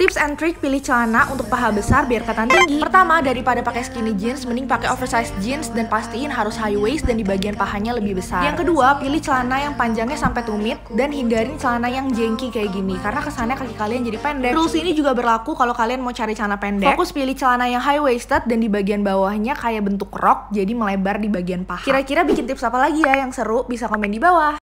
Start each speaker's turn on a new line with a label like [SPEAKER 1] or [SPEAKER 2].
[SPEAKER 1] Tips and trick pilih celana untuk paha besar biar kelihatan tinggi. Pertama, daripada pakai skinny jeans, mending pakai oversized jeans dan pastiin harus high waist dan di bagian pahanya lebih besar. Yang kedua, pilih celana yang panjangnya sampai tumit dan hindarin celana yang jengki kayak gini karena kesannya kaki kalian jadi pendek. Rules ini juga berlaku kalau kalian mau cari celana pendek. Fokus pilih celana yang high waisted dan di bagian bawahnya kayak bentuk rok jadi melebar di bagian paha. Kira-kira bikin tips apa lagi ya yang seru? Bisa komen di bawah.